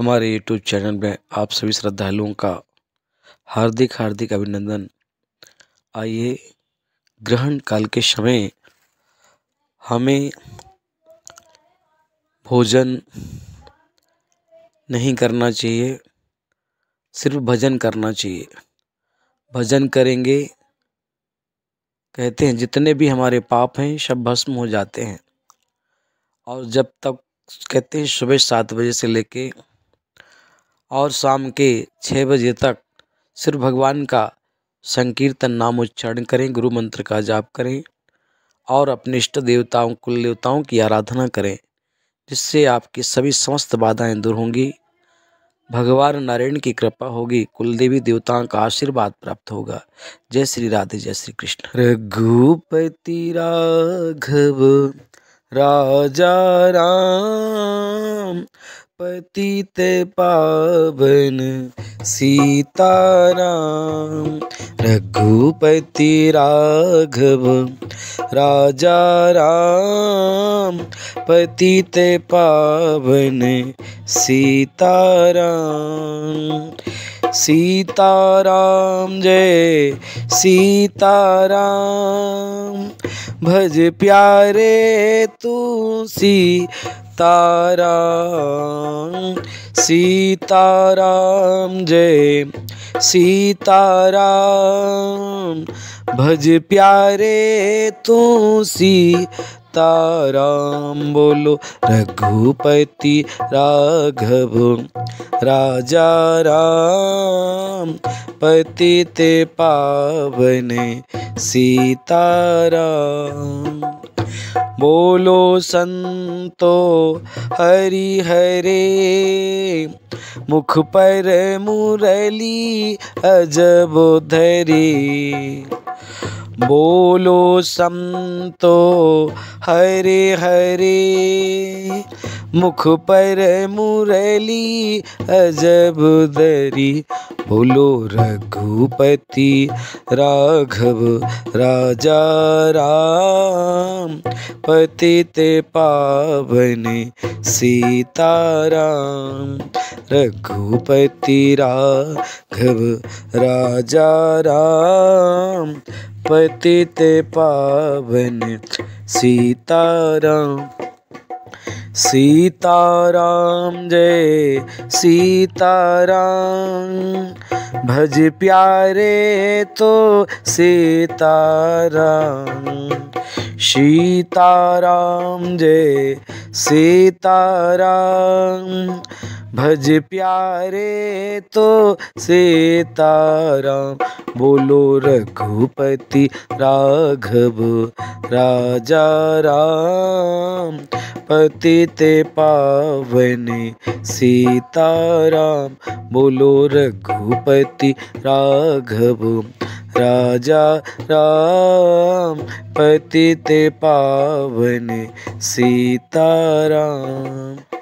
हमारे YouTube channel में आप सभी श्रद्धालुओं का हार्दिक हार्दिक अभिनंदन। आइए, ग्रहण काल के समय हमें भोजन नहीं करना चाहिए, सिर्फ़ भजन करना चाहिए। भजन करेंगे, कहते हैं, जितने भी हमारे पाप हैं, सब भस्म हो जाते हैं। और जब तक, कहते हैं, सुबह सात बजे से लेके और शाम के छः बजे तक सिर्फ़ भगवान का संकीर्तन नाम उच्चारण करें, गुरु मंत्र का जाप करें और अपने इष्ट देवताओं, कुल देवताओं की आराधना करें, जिससे आपकी सभी समस्त बाधाएँ दूर होंगी। भगवान नारायण की कृपा होगी कुल देवी देवताओं का आशीर्वाद प्राप्त होगा। जय श्री राधे, जय श्री कृष्ण। रघुपति राघव। राजा राम पतित पावन सीताराम रघुपति राघव राजा राम पतित पावन सीताराम सीताराम जय, सीताराम। भज प्यारे तू सीताराम सीताराम जय, सीताराम। भज प्यारे तू सीताराम, बोलो रघुपति राघव। राजा राम पतित पावन सीताराम। बोलो संतो हरि हरे मुख पर मुरली अजब धरी। बोलो संतो, हरे हरे। मुख पर मुरली अजब दरी। बोलो रघुपति राघव राजा राम। पतित पावन सीताराम। रघुपति राघव राजा राम पतित पावन सीताराम। सीताराम जय सीताराम भज प्यारे तो सीताराम। सीताराम जय सीताराम। भज प्यारे तो सीताराम। बोलो रघुपति राघव, राजा राम। पतित पावन सीताराम। बोलो रघुपति राघव, राजा राम पतित पावन सीताराम।